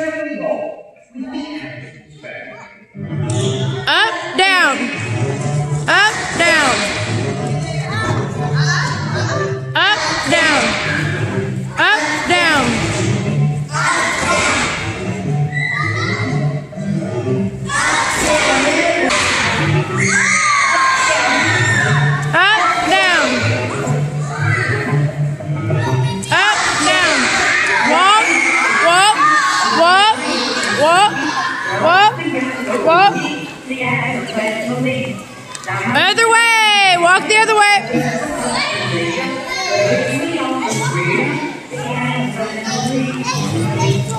Up, walk. Other way. Walk the other way.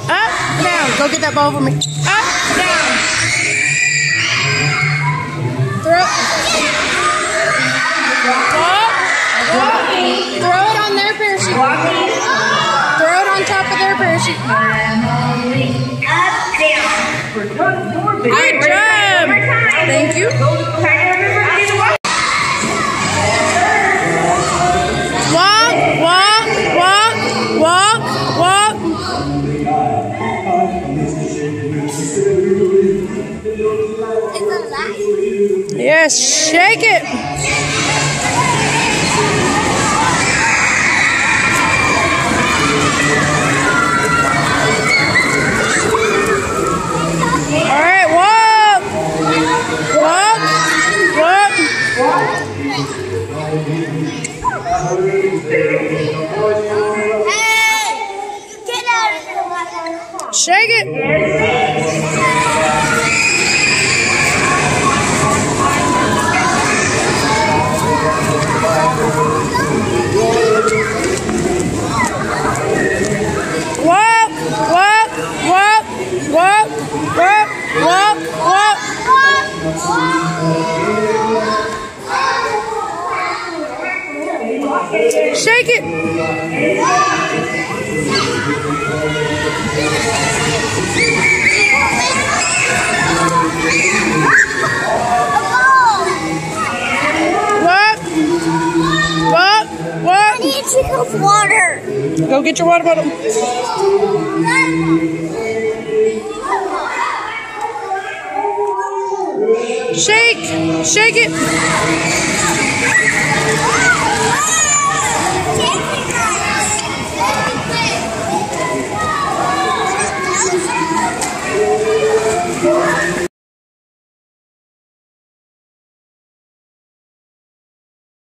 Up, down. Go get that ball for me. Up, down. Throw. Walk, walk. Throw it on their parachute. Thank you. Walk, walk, walk, walk, walk. Yes, shake it. Shake it. Walk, walk, walk, walk, walk, walk, walk. Shake it. Walk, walk, walk. Need to water. Go get your water bottle. Shake, shake it.